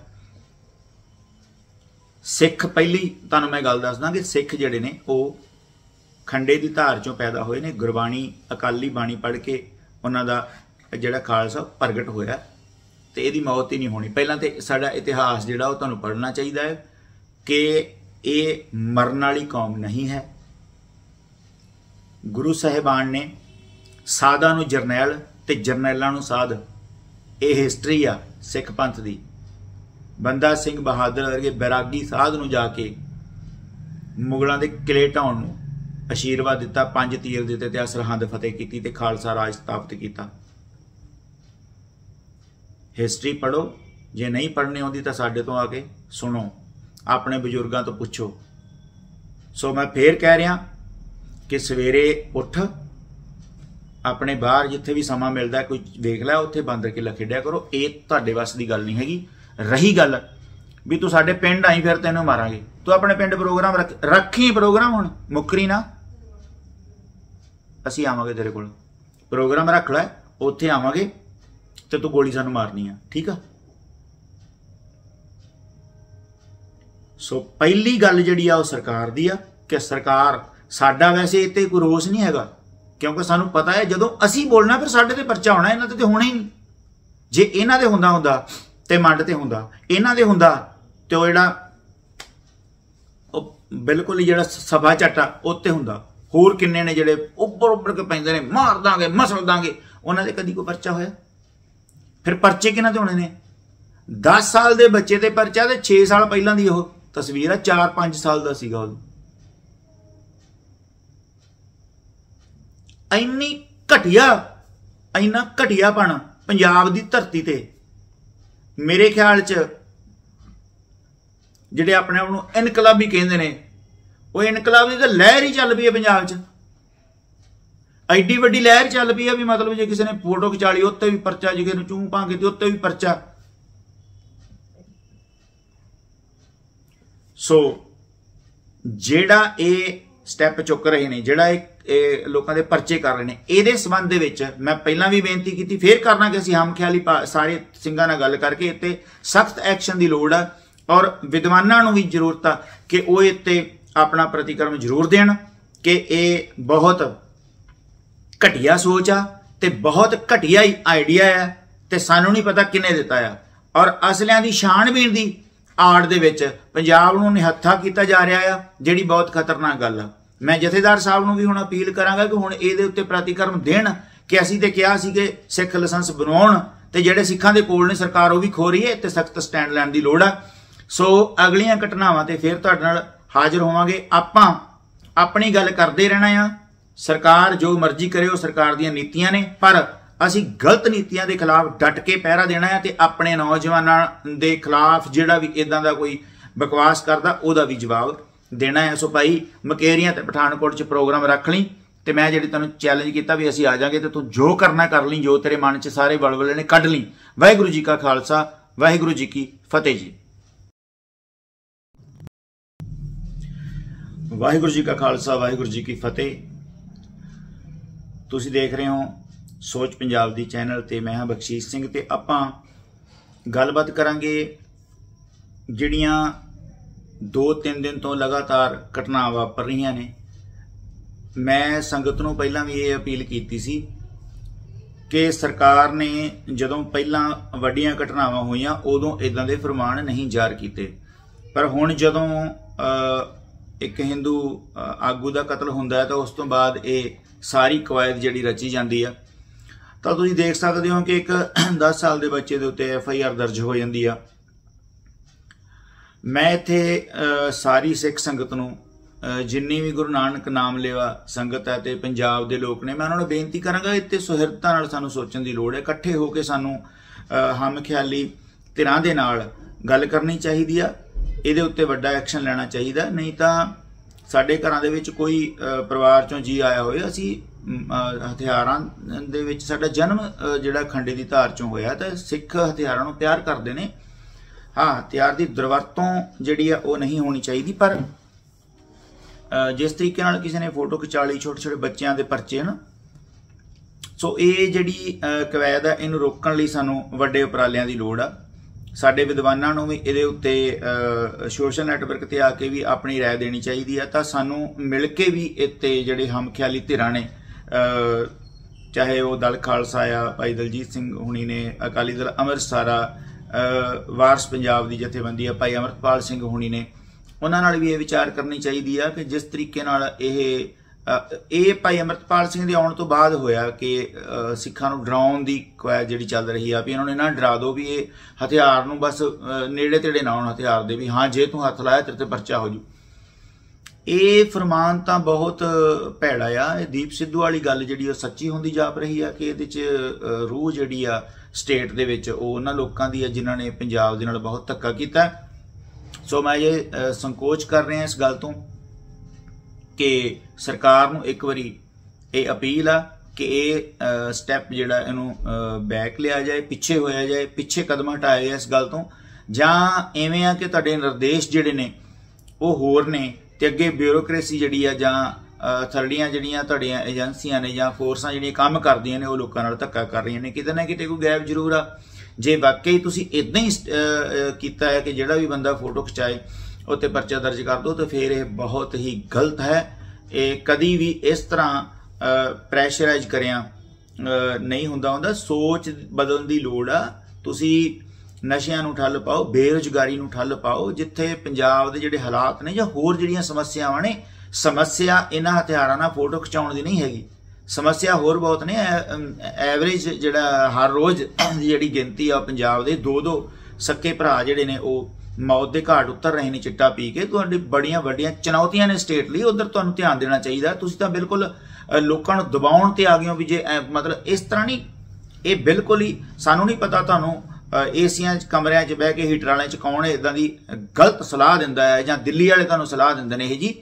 ਸਿੱਖ ਪਹਿਲੀ, ਤੁਹਾਨੂੰ ਮੈਂ ਗੱਲ ਦੱਸਦਾ ਕਿ ਸਿੱਖ ਜਿਹੜੇ ਨੇ, ਉਹ ਖੰਡੇ ਦੀ ਧਾਰ ਚੋਂ ਪੈਦਾ ਹੋਏ ਨੇ। ਗੁਰਬਾਣੀ, ਅਕਾਲੀ ਬਾਣੀ ਪੜ੍ਹ ਕੇ ਉਹਨਾਂ ਦਾ ਜਿਹੜਾ ਖਾਲਸਾ ਪ੍ਰਗਟ ਹੋਇਆ। ਤੇ ਇਹਦੀ ਮੌਤ ਹੀ ਨਹੀਂ ਹੋਣੀ। ਪਹਿਲਾਂ ਤੇ ਸਾਡਾ ਇਤਿਹਾਸ ਜਿਹੜਾ ਉਹ ਤੁਹਾਨੂੰ ਪੜ੍ਹਨਾ ਚਾਹੀਦਾ ਹੈ ਕਿ ਇਹ ਮਰਨ ਵਾਲੀ ਕੌਮ ਨਹੀਂ ਹੈ। ਗੁਰੂ ਸਾਹਿਬਾਨ ਨੇ ਸਾਦਾ ਨੂੰ ਜਰਨੈਲ ਤੇ ਜਰਨੈਲਾਂ ਨੂੰ ਸਾਧ, ਇਹ ਹਿਸਟਰੀ ਆ ਸਿੱਖ ਪੰਥ ਦੀ। ਬੰਦਾ ਸਿੰਘ ਬਹਾਦਰ ਵਰਗੇ ਬੈਰਾਗੀ ਸਾਧ ਨੂੰ ਜਾ ਕੇ ਮੁਗਲਾਂ ਦੇ ਕਿਲੇ ਢਾਉਣ ਨੂੰ ਅਸ਼ੀਰਵਾਦ ਦਿੱਤਾ, ਪੰਜ ਤੀਰ ਦਿੱਤੇ ਤੇ ਸਰਹੰਦ ਫਤਿਹ ਕੀਤੀ ਤੇ ਖਾਲਸਾ ਰਾਜ ਸਥਾਪਿਤ ਕੀਤਾ। ਹਿਸਟਰੀ ਪੜੋ ਜੇ ਨਹੀਂ ਪੜ੍ਹਨੀ ਆਉਂਦੀ ਤਾਂ ਸਾਡੇ ਤੋਂ ਆ ਕੇ ਸੁਣੋ। ਆਪਣੇ ਬਜ਼ੁਰਗਾਂ ਤੋਂ ਪੁੱਛੋ। ਸੋ ਮੈਂ ਫੇਰ ਕਹਿ ਰਿਹਾ ਕਿ ਸਵੇਰੇ ਉੱਠ। ਆਪਣੇ ਬਾਹਰ ਜਿੱਥੇ ਵੀ ਸਮਾਂ ਮਿਲਦਾ, ਕੋਈ ਵੇਖ ਲੈ, ਉੱਥੇ ਬਾਂਦਰ ਕਿਲਾ ਖੇਡਿਆ ਕਰੋ। ਇਹ ਤੁਹਾਡੇ ਵੱਸ ਦੀ ਗੱਲ ਨਹੀਂ ਹੈਗੀ। ਰਹੀ ਗੱਲ ਵੀ ਤੂੰ ਸਾਡੇ ਪਿੰਡ ਆਈ, ਫਿਰ ਤੈਨੂੰ ਮਾਰਾਂਗੇ। ਤੂੰ ਆਪਣੇ ਪਿੰਡ ਪ੍ਰੋਗਰਾਮ ਰੱਖੀ ਪ੍ਰੋਗਰਾਮ ਹੁਣ, ਮੁੱਕਰੀ ਨਾ। ਅਸੀਂ ਆਵਾਂਗੇ ਤੇਰੇ ਕੋਲ। ਪ੍ਰੋਗਰਾਮ ਰੱਖ ਲੈ, ਉੱਥੇ ਆਵਾਂਗੇ। ਤੇ ਤੂੰ ਗੋਲੀ ਸਾਨੂੰ ਮਾਰਨੀ ਆ, ਠੀਕ ਆ? ਸੋ ਪਹਿਲੀ ਗੱਲ ਜਿਹੜੀ ਆ ਉਹ ਸਰਕਾਰ ਦੀ ਆ ਕਿ ਸਰਕਾਰ ਸਾਡਾ ਵੈਸੇ ਇਹ ਤੇ ਕੋਈ ਰੋਸ ਨਹੀਂ ਹੈਗਾ, ਕਿਉਂਕਿ ਸਾਨੂੰ ਪਤਾ ਹੈ ਜਦੋਂ ਅਸੀਂ ਬੋਲਣਾ, ਫਿਰ ਸਾਡੇ ਤੇ ਪਰਚਾ ਹੋਣਾ, ਇਹਨਾਂ ਤੇ ਤੇ ਹੋਣਾ ਹੀ ਨਹੀਂ। ਜੇ ਇਹਨਾਂ ਦੇ ਹੁੰਦਾ ਹੁੰਦਾ ਤੇ ਮੰਡ ਤੇ ਹੁੰਦਾ, ਇਹਨਾਂ ਦੇ ਹੁੰਦਾ ਤੇ ਉਹ ਜਿਹੜਾ ਉਹ ਬਿਲਕੁਲ ਹੀ ਜਿਹੜਾ ਸਭਾ ਚੱਟਾ ਉੱਤੇ ਹੁੰਦਾ। ਹੋਰ ਕਿੰਨੇ ਨੇ ਜਿਹੜੇ ਉੱਪਰ ਉੱਪਰ ਕੇ ਪੈਂਦੇ ਨੇ, ਮਾਰ ਦਾਂਗੇ, ਮਸਲ ਦਾਂਗੇ, ਉਹਨਾਂ ਦੇ ਕਦੀ ਕੋਈ ਪਰਚਾ ਹੋਇਆ? ਫਿਰ ਪਰਚੇ ਕਿਹਨਾਂ ਦੇ ਹੋਣੇ ਨੇ? 10 ਸਾਲ ਦੇ ਬੱਚੇ ਤੇ ਪਰਚਾ ਤੇ 6 ਸਾਲ ਪਹਿਲਾਂ ਦੀ ਉਹ ਤਸਵੀਰ ਆ 4-5 ਸਾਲ ਦਾ ਸੀਗਾ ਉਹ। ਇੰਨੀ ਘਟਿਆ, ਇੰਨਾ ਘਟਿਆਪਣ ਪੰਜਾਬ ਦੀ ਧਰਤੀ ਤੇ, ਮੇਰੇ ਖਿਆਲ 'ਚ ਜਿਹੜੇ ਆਪਣੇ ਆਪ ਨੂੰ ਇਨਕਲਾਬੀ ਕਹਿੰਦੇ ਨੇ, ਉਹ ਇਨਕਲਾਬ ਦੀ ਤਾਂ ਲਹਿਰ ਹੀ ਚੱਲ ਪਈ ਹੈ ਪੰਜਾਬ 'ਚ। ਐਡੀ ਵੱਡੀ ਲਹਿਰ ਚੱਲ ਪਈ ਆ ਵੀ ਮਤਲਬ ਜੇ ਕਿਸੇ ਨੇ ਫੋਟੋ ਖਿਚਾ ਲਈ, ਉੱਤੇ ਵੀ ਪਰਚਾ, ਜੇ ਕਿਸੇ ਨੂੰ ਚੂੰ ਪਾਂਗੇ ਤੇ ਉੱਤੇ ਵੀ ਪਰਚਾ। ਸੋ, ਜਿਹੜਾ ਇਹ ਸਟੈਪ ਚੁੱਕ ਰਹੇ ਨੇ, ਜਿਹੜਾ ਇਹ ਇਹ ਲੋਕਾਂ ਦੇ ਪਰਚੇ ਕਰ ਰਹੇ ਨੇ, ਇਹਦੇ ਸਬੰਧ ਦੇ ਵਿੱਚ ਮੈਂ ਪਹਿਲਾਂ ਵੀ ਬੇਨਤੀ ਕੀਤੀ, ਫੇਰ ਕਰਨਾ ਕਿ ਅਸੀਂ ਹਮਖਿਆਲੀ ਸਾਰੇ ਸਿੰਘਾਂ ਨਾਲ ਗੱਲ ਕਰਕੇ ਇੱਥੇ ਸਖਤ ਐਕਸ਼ਨ ਦੀ ਲੋੜ ਆ ਔਰ ਵਿਦਵਾਨਾਂ ਨੂੰ ਵੀ ਜ਼ਰੂਰਤ ਆ ਕਿ ਉਹ ਇੱਥੇ ਆਪਣਾ ਪ੍ਰਤੀਕਰਮ ਜ਼ਰੂਰ ਦੇਣ ਕਿ ਇਹ ਬਹੁਤ ਘਟੀਆ ਸੋਚ ਆ ਤੇ ਬਹੁਤ ਘਟੀਆ ਹੀ ਆਈਡੀਆ ਆ ਤੇ ਸਾਨੂੰ ਨਹੀਂ ਪਤਾ ਕਿੰਨੇ ਦਿੱਤਾ ਆ। ਔਰ ਅਸਲਿਆਂ ਦੀ ਛਾਣਬੀਣ ਦੀ ਆੜ ਦੇ ਵਿੱਚ ਪੰਜਾਬ ਨੂੰ ਨਿਹੱਥਾ ਕੀਤਾ ਜਾ ਰਿਹਾ ਆ, ਜਿਹੜੀ ਬਹੁਤ ਖਤਰਨਾਕ ਗੱਲ ਆ। ਮੈਂ ਜਥੇਦਾਰ ਸਾਹਿਬ ਨੂੰ ਵੀ ਹੁਣ ਅਪੀਲ ਕਰਾਂਗਾ ਕਿ ਹੁਣ ਇਹਦੇ ਉੱਤੇ ਪ੍ਰਤੀਕਰਮ ਦੇਣ ਕਿ ਅਸੀਂ ਤੇ ਕਿਹਾ ਸੀ ਕਿ ਸਿੱਖ ਲਾਇਸੈਂਸ ਬਣਾਉਣ ਤੇ ਜਿਹੜੇ ਸਿੱਖਾਂ ਦੇ ਕੋਲ ਨੇ ਸਰਕਾਰ ਉਹ ਵੀ ਖੋ ਰਹੀ ਹੈ ਤੇ ਸਖਤ ਸਟੈਂਡ ਲੈਣ ਦੀ ਲੋੜ ਆ। ਸੋ ਅਗਲੀਆਂ ਘਟਨਾਵਾਂ ਤੇ ਫਿਰ ਤੁਹਾਡੇ ਨਾਲ ਹਾਜ਼ਰ ਹੋਵਾਂਗੇ। ਆਪਾਂ ਆਪਣੀ ਗੱਲ ਕਰਦੇ ਰਹਿਣਾ ਆ। ਸਰਕਾਰ ਜੋ ਮਰਜ਼ੀ ਕਰੇ, ਉਹ ਸਰਕਾਰ ਦੀਆਂ ਨੀਤੀਆਂ ਨੇ, ਪਰ ਅਸੀਂ ਗਲਤ ਨੀਤੀਆਂ ਦੇ ਖਿਲਾਫ ਡਟ ਕੇ ਪਹਿਰਾ ਦੇਣਾ ਹੈ ਤੇ ਆਪਣੇ ਨੌਜਵਾਨਾਂ ਦੇ ਖਿਲਾਫ ਜਿਹੜਾ ਵੀ ਇਦਾਂ ਦਾ ਕੋਈ ਬਕਵਾਸ ਕਰਦਾ, ਉਹਦਾ ਵੀ ਜਵਾਬ ਦੇਣਾ ਹੈ। ਸੋ ਭਾਈ, ਮਕੇਰੀਆਂ ਤੇ ਪਠਾਨਕੋਟ 'ਚ ਪ੍ਰੋਗਰਾਮ ਰੱਖ ਲਈ ਤੇ ਮੈਂ ਜਿਹੜੀ ਤੈਨੂੰ ਚੈਲੰਜ ਕੀਤਾ ਵੀ ਅਸੀਂ ਆ ਜਾਾਂਗੇ ਤੇ ਤੂੰ ਜੋ ਕਰਨਾ ਕਰ ਲਈ, ਜੋ ਤੇਰੇ ਮਨ 'ਚ ਸਾਰੇ ਬਲਬਲੇ ਨੇ, ਕੱਢ ਲਈ। ਵਾਹਿਗੁਰੂ ਜੀ ਕਾ ਖਾਲਸਾ, ਵਾਹਿਗੁਰੂ ਜੀ ਕੀ ਫਤਿਹ ਜੀ। ਵਾਹਿਗੁਰੂ ਜੀ ਕਾ ਖਾਲਸਾ, ਵਾਹਿਗੁਰੂ ਜੀ ਕੀ ਫਤਿਹ। ਤੁਸੀਂ ਦੇਖ ਰਹੇ ਹੋ ਸੋਚ ਪੰਜਾਬ ਦੀ ਚੈਨਲ ਤੇ ਮੈਂ ਹਾਂ ਬਖਸ਼ੀਸ਼ ਸਿੰਘ ਤੇ ਆਪਾਂ ਗੱਲਬਾਤ ਕਰਾਂਗੇ ਜਿਹੜੀਆਂ 2-3 ਦਿਨ ਤੋਂ ਲਗਾਤਾਰ ਘਟਨਾਵਾਂ ਵਾਪਰ ਰਹੀਆਂ ਨੇ। ਮੈਂ ਸੰਗਤ ਨੂੰ ਪਹਿਲਾਂ ਵੀ ਇਹ ਅਪੀਲ ਕੀਤੀ ਸੀ ਕਿ ਸਰਕਾਰ ਨੇ ਜਦੋਂ ਪਹਿਲਾਂ ਵੱਡੀਆਂ ਘਟਨਾਵਾਂ ਹੋਈਆਂ, ਉਦੋਂ ਇਦਾਂ ਦੇ ਫਰਮਾਨ ਨਹੀਂ ਜਾਰੀ ਕੀਤੇ। ਪਰ ਹੁਣ ਜਦੋਂ ਇੱਕ ਹਿੰਦੂ ਆਗੂ ਦਾ ਕਤਲ ਹੁੰਦਾ ਹੈ, ਤਾਂ ਉਸ ਤੋਂ ਬਾਅਦ ਇਹ ਸਾਰੀ ਕਵਾਇਦ ਜਿਹੜੀ ਰਚੀ ਜਾਂਦੀ ਆ। ਤਾਂ ਤੁਸੀਂ ਦੇਖ ਸਕਦੇ ਹੋ ਕਿ ਇੱਕ <clears throat> 10 ਸਾਲ ਦੇ ਬੱਚੇ ਦੇ ਉੱਤੇ ਐਫ ਆਈ ਆਰ ਦਰਜ ਹੋ ਜਾਂਦੀ ਆ। ਮੈਂ ਇੱਥੇ ਸਾਰੀ ਸਿੱਖ ਸੰਗਤ ਨੂੰ ਜਿੰਨੀ ਵੀ ਗੁਰੂ ਨਾਨਕ ਨਾਮ ਲੈਵਾ ਸੰਗਤ ਹੈ ਤੇ ਪੰਜਾਬ ਦੇ ਲੋਕ ਨੇ, ਮੈਂ ਉਹਨਾਂ ਨੂੰ ਬੇਨਤੀ ਕਰਾਂਗਾ ਇੱਥੇ ਸੁਹਿਰਦਤਾ ਨਾਲ ਸਾਨੂੰ ਸੋਚਣ ਦੀ ਲੋੜ ਹੈ। ਇਕੱਠੇ ਹੋ ਕੇ ਸਾਨੂੰ ਹਮ ਖਿਆਲੀ ਧਿਰਾਂ ਦੇ ਨਾਲ ਗੱਲ ਕਰਨੀ ਚਾਹੀਦੀ ਆ। ਇਹਦੇ ਉੱਤੇ ਵੱਡਾ ਐਕਸ਼ਨ ਲੈਣਾ ਚਾਹੀਦਾ। ਨਹੀਂ ਤਾਂ ਸਾਡੇ ਘਰਾਂ ਦੇ ਵਿੱਚ ਕੋਈ ਪਰਿਵਾਰ ਚੋਂ ਜੀ ਆਇਆ ਹੋਵੇ, ਅਸੀਂ ਹਥਿਆਰਾਂ ਦੇ ਵਿੱਚ ਸਾਡਾ ਜਨਮ ਜਿਹੜਾ ਖੰਡੇ ਦੀ ਧਾਰ ਚੋਂ ਹੋਇਆ, ਤਾਂ ਸਿੱਖ ਹਥਿਆਰਾਂ ਨੂੰ ਤਿਆਰ ਕਰਦੇ ਨੇ। ਹਾਂ, ਹਥਿਆਰ ਦੀ ਦੁਰਵਰਤੋਂ ਜਿਹੜੀ ਆ, ਉਹ ਨਹੀਂ ਹੋਣੀ ਚਾਹੀਦੀ, ਪਰ ਜਿਸ ਤਰੀਕੇ ਨਾਲ ਕਿਸੇ ਨੇ ਫੋਟੋ ਖਿਚਾ ਲਈ ਛੋਟੇ ਛੋਟੇ ਬੱਚਿਆਂ ਦੇ ਪਰਚੇ, ਹਨ? ਸੋ ਇਹ ਜਿਹੜੀ ਕਵੈਦ ਆ, ਇਹਨੂੰ ਰੋਕਣ ਲਈ ਸਾਨੂੰ ਵੱਡੇ ਉਪਰਾਲਿਆਂ ਦੀ ਲੋੜ ਆ। ਸਾਡੇ ਵਿਦਵਾਨਾਂ ਨੂੰ ਵੀ ਇਹਦੇ ਉੱਤੇ ਸੋਸ਼ਲ ਨੈਟਵਰਕ ਤੇ ਆ ਕੇ ਵੀ ਆਪਣੀ رائے ਦੇਣੀ ਚਾਹੀਦੀ ਆ ਤਾਂ ਸਾਨੂੰ ਮਿਲ ਕੇ ਵੀ ਇੱਥੇ ਜਿਹੜੇ ਹਮਖਿਆਲੀ ਧਿਰਾਂ ਨੇ ਚਾਹੇ ਉਹ ਦਲ ਖਾਲਸਾ ਆ ਭਾਈ ਦਲਜੀਤ ਸਿੰਘ ਹੁਣੀ ਨੇ ਅਕਾਲੀ ਦਲ ਅੰਮ੍ਰਿਤਸਰਾ ਵਾਰਸ ਪੰਜਾਬ ਦੀ ਜਥੇਬੰਦੀ ਆ ਭਾਈ ਅਮਰਪਾਲ ਸਿੰਘ ਹੁਣੀ ਨੇ ਉਹਨਾਂ ਨਾਲ ਵੀ ਇਹ ਵਿਚਾਰ ਕਰਨੀ ਚਾਹੀਦੀ ਆ ਕਿ ਜਿਸ ਤਰੀਕੇ ਨਾਲ ਇਹ ਇਹ ਭਾਈ ਅਮਰਪਾਲ ਸਿੰਘ ਦੇ ਆਉਣ ਤੋਂ ਬਾਅਦ ਹੋਇਆ ਕਿ ਸਿੱਖਾਂ ਨੂੰ ਡਰਾਉਣ ਦੀ ਕੁਐ ਜਿਹੜੀ ਚੱਲ ਰਹੀ ਆ ਵੀ ਇਹਨਾਂ ਨੂੰ ਇਹਨਾਂ ਡਰਾ ਦਿਓ ਵੀ ਇਹ ਹਥਿਆਰ ਨੂੰ ਬਸ ਨੇੜੇ ਤੇੜੇ ਨਾ ਆਉਣ ਹਥਿਆਰ ਦੇ ਵੀ ਹਾਂ, ਜੇ ਤੂੰ ਹੱਥ ਲਾਇਆ ਤੇਰੇ ਤੇ ਪਰਚਾ ਹੋ ਜੂ। ਇਹ ਫਰਮਾਨ ਤਾਂ ਬਹੁਤ ਭੈੜਾ ਆ। ਇਹ ਦੀਪ ਸਿੱਧੂ ਵਾਲੀ ਗੱਲ ਜਿਹੜੀ ਉਹ ਸੱਚੀ ਹੁੰਦੀ ਜਾਪ ਰਹੀ ਆ ਕਿ ਇਹਦੇ 'ਚ ਰੂਹ ਜਿਹੜੀ ਆ ਸਟੇਟ ਦੇ ਵਿੱਚ ਉਹ ਉਹਨਾਂ ਲੋਕਾਂ ਦੀ ਆ ਜਿਨ੍ਹਾਂ ਨੇ ਪੰਜਾਬ ਦੇ ਨਾਲ ਬਹੁਤ ਧੱਕਾ ਕੀਤਾ। ਸੋ ਮੈਂ ਇਹ ਸੰਕੋਚ ਕਰ ਰਿਹਾ ਇਸ ਗੱਲ ਤੋਂ। ਕਿ ਸਰਕਾਰ ਨੂੰ ਇੱਕ ਵਾਰੀ ਇਹ ਅਪੀਲ ਆ ਕਿ ਇਹ ਸਟੈਪ ਜਿਹੜਾ ਇਹਨੂੰ ਬੈਕ ਲਿਆ ਜਾਏ, ਪਿੱਛੇ ਹੋਇਆ ਜਾਏ, ਪਿੱਛੇ ਕਦਮ ਹਟਾਏ ਇਸ ਗੱਲ ਤੋਂ। ਜਾਂ ਐਵੇਂ ਆ ਕਿ ਤੁਹਾਡੇ ਨਿਰਦੇਸ਼ ਜਿਹੜੇ ਨੇ, ਉਹ ਹੋਰ ਨੇ ਤੇ ਅੱਗੇ ਬਿਊਰੋਕ੍ਰੇਸੀ ਜਿਹੜੀ ਆ ਜਾਂ ਥਰੜੀਆਂ ਜਿਹੜੀਆਂ ਤੁਹਾਡੀਆਂ ਏਜੰਸੀਆਂ ਨੇ ਜਾਂ ਫੋਰਸਾਂ ਜਿਹੜੀਆਂ ਕੰਮ ਕਰਦੀਆਂ ਨੇ, ਉਹ ਲੋਕਾਂ ਨਾਲ ਧੱਕਾ ਕਰ ਰਹੀਆਂ ਨੇ। ਕਿਤੇ ਨਾ ਕਿਤੇ ਕੋਈ ਗੈਪ ਜ਼ਰੂਰ ਆ। ਜੇ ਵਾਕਈ ਤੁਸੀਂ ਇਦਾਂ ਹੀ ਕੀਤਾ ਹੈ ਕਿ ਜਿਹੜਾ ਵੀ ਬੰਦਾ ਫੋਟੋ ਖਿਚਾਏ ਉੱਤੇ ਪਰਚਾ ਦਰਜ ਕਰ ਦੋ ਤਾਂ ਫਿਰ ਇਹ ਬਹੁਤ ਹੀ ਗਲਤ ਹੈ। ਇਹ ਕਦੀ ਵੀ ਇਸ ਤਰ੍ਹਾਂ ਪ੍ਰੈਸ਼ਰਾਈਜ਼ ਕਰਿਆ ਨਹੀਂ ਹੁੰਦਾ ਹੁੰਦਾ। ਸੋਚ ਬਦਲਣ ਦੀ ਲੋੜ ਆ। ਤੁਸੀਂ ਨਸ਼ਿਆਂ ਨੂੰ ਠੱਲ ਪਾਓ, ਬੇਰੋਜ਼ਗਾਰੀ ਨੂੰ ਠੱਲ ਪਾਓ, ਜਿੱਥੇ ਪੰਜਾਬ ਦੇ ਜਿਹੜੇ ਹਾਲਾਤ ਨੇ ਜਾਂ ਹੋਰ ਜਿਹੜੀਆਂ ਸਮੱਸਿਆਵਾਂ ਨੇ, ਸਮੱਸਿਆ ਇਹਨਾਂ ਹਥਿਆਰਾਂ ਨਾਲ ਫੋਟੋ ਖਿਚਾਉਣ ਦੀ ਨਹੀਂ ਹੈਗੀ। ਸਮੱਸਿਆ ਹੋਰ ਬਹੁਤ ਨੇ। ਐਵਰੇਜ ਜਿਹੜਾ ਹਰ ਰੋਜ਼ ਦੀ ਜਿਹੜੀ ਗਿਣਤੀ ਆ ਪੰਜਾਬ ਦੇ ਦੋ ਦੋ ਸੱਕੇ ਭਰਾ ਜਿਹੜੇ ਨੇ ਉਹ ਮੌਤ ਦੇ ਘਾਟ ਉਤਰ ਰਹੇ ਨੇ ਚਿੱਟਾ ਪੀ ਕੇ। ਤੁਹਾਡੀ ਬੜੀਆਂ ਵੱਡੀਆਂ ਚੁਣੌਤੀਆਂ ਨੇ ਸਟੇਟ ਲਈ। ਉਧਰ ਤੁਹਾਨੂੰ ਧਿਆਨ ਦੇਣਾ ਚਾਹੀਦਾ। ਤੁਸੀਂ ਤਾਂ ਬਿਲਕੁਲ ਲੋਕਾਂ ਨੂੰ ਦਬਾਉਣ ਤੇ ਆ ਗਏ ਹੋ ਵੀ ਜੇ ਮਤਲਬ ਇਸ ਤਰ੍ਹਾਂ ਨਹੀਂ, ਇਹ ਬਿਲਕੁਲ ਹੀ ਸਾਨੂੰ ਨਹੀਂ ਪਤਾ ਤੁਹਾਨੂੰ ਏਸੀਆਂ 'ਚ, ਕਮਰਿਆਂ 'ਚ ਬਹਿ ਕੇ, ਹੀਟਰ ਵਾਲਿਆਂ 'ਚ ਕੌਣ ਇਦਾਂ ਦੀ ਗਲਤ ਸਲਾਹ ਦਿੰਦਾ ਹੈ ਜਾਂ ਦਿੱਲੀ ਵਾਲੇ ਤੁਹਾਨੂੰ ਸਲਾਹ ਦਿੰਦੇ ਨੇ ਇਹ ਜੀ।